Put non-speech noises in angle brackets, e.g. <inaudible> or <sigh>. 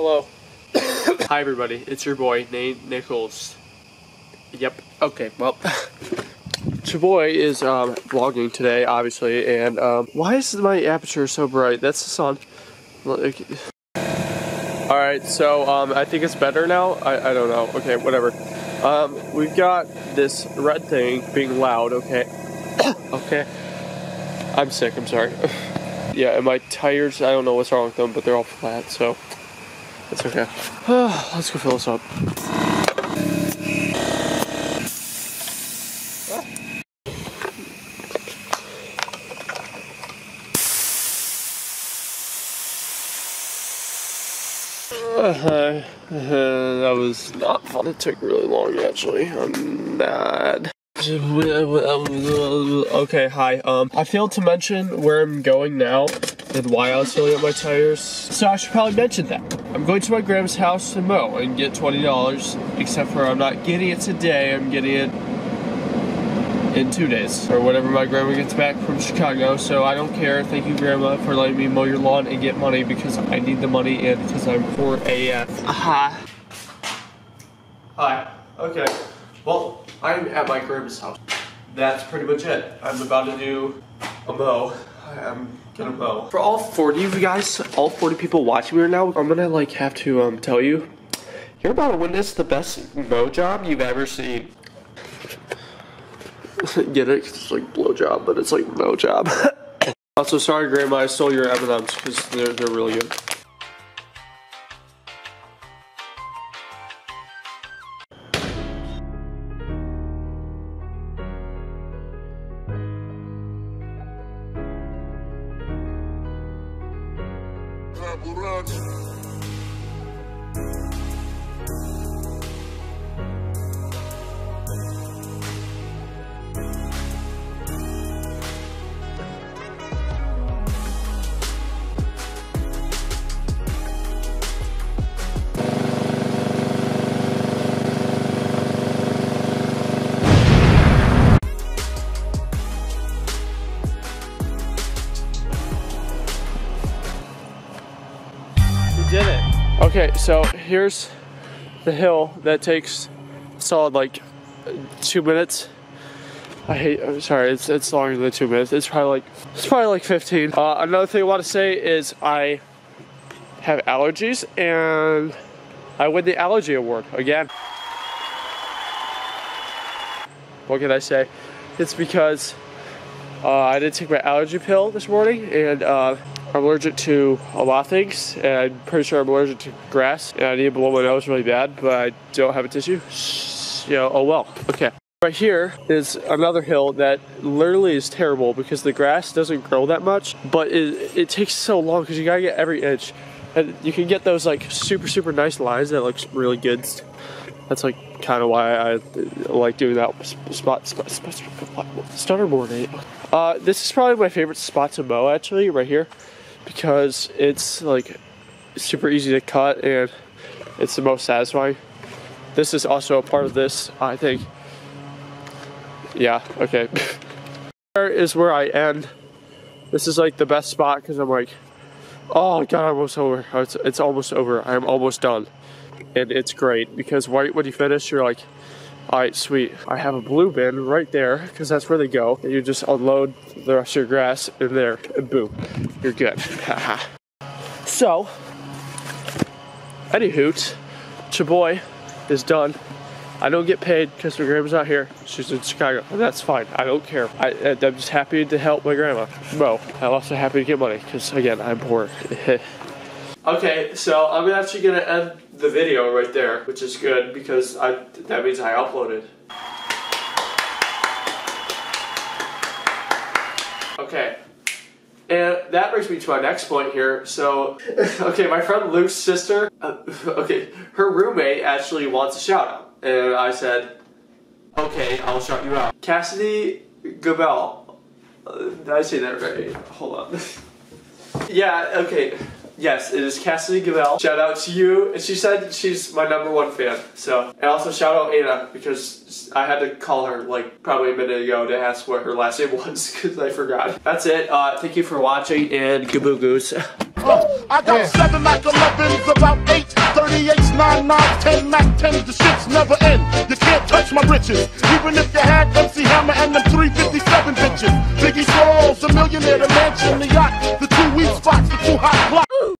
Hello. <coughs> Hi everybody, it's your boy Nate Nichols. Yep. Okay. Well, <laughs> your boy is um, vlogging today, obviously, and um, why is my aperture so bright? That's the sun. Like- <sighs> All right, so um, I think it's better now. I, I don't know. Okay, whatever. Um, we've got this red thing being loud. Okay. <coughs> okay. I'm sick. I'm sorry. <laughs> yeah, and my tires. I don't know what's wrong with them, but they're all flat. So it's okay. <sighs> Let's go fill this up. Uh, that was not fun. It took really long, actually. I'm mad. <laughs> Okay, hi. Um, I failed to mention where I'm going now and why I was filling up my tires. So I should probably mention that. I'm going to my grandma's house to mow and get $20, except for I'm not getting it today. I'm getting it in two days or whenever my grandma gets back from Chicago. So I don't care. Thank you, grandma, for letting me mow your lawn and get money because I need the money and because I'm poor AF. Aha. Uh-huh. Hi. Okay. Well, I'm at my grandma's house. That's pretty much it. I'm about to do a mow. I'm gonna mow. For all 40 of you guys, all 40 people watching me right now, I'm gonna like have to um tell you, you're about to witness the best mow job you've ever seen. <laughs> Get it? It's like blow job, but it's like no job. <laughs> also, sorry, Grandma, I stole your M&Ms because they're they're really good. We Okay, so here's the hill that takes solid like two minutes. I hate. I'm sorry. It's it's longer than two minutes. It's probably like it's probably like 15. Uh, another thing I want to say is I have allergies and I win the allergy award again. What can I say? It's because uh, I didn't take my allergy pill this morning and uh, I'm allergic to a lot of things. And I'm pretty sure I'm allergic to grass and I need to blow my nose really bad, but I don't have a tissue. You know, oh well. Okay. Right here is another hill that literally is terrible because the grass doesn't grow that much, but it, it takes so long because you gotta get every inch. And you can get those like super, super nice lines that looks really good. That's like kind of why I like doing that spot, spot, spot, spot starter board. eh? Uh, this is probably my favorite spot to mow actually, right here, because it's like super easy to cut and it's the most satisfying. This is also a part of this, I think. Yeah, okay. <laughs> Here is where I end. This is like the best spot because I'm like, oh god, I'm almost over. It's, it's almost over. I'm almost done. And it's great because right when you finish, you're like, all right, sweet. I have a blue bin right there because that's where they go. And you just unload the rest of your grass in there and boom, you're good. <laughs> so, any hoot, Chaboy is done. I don't get paid because my grandma's not here. She's in Chicago, and that's fine. I don't care. I, I'm just happy to help my grandma. Well, I'm also happy to get money because, again, I'm poor. <laughs> okay, so I'm actually gonna end the video right there, which is good because I that means I uploaded. Okay. And that brings me to my next point here. So, <laughs> okay, my friend Luke's sister, uh, <laughs> okay, her roommate actually wants a shout out. And I said, okay, I'll shout you out. Cassidy Gabel. Uh, did I say that right? Hold on. <laughs> yeah, okay. Yes, it is Cassidy Gabel. Shout out to you. And she said she's my number one fan. So, and also shout out Anna because I had to call her like probably a minute ago to ask what her last name <laughs> was because I forgot. That's it. Uh, thank you for watching and Gaboo Goose. Uh, <laughs> I got seven Mac 11s, about eight 38s, 9 9s, 10 Mac 10s. The shits never end. You can't touch my riches. Even if you had MC Hammer and them 357 bitches. Biggie Smalls, a millionaire, the mansion, the yacht, the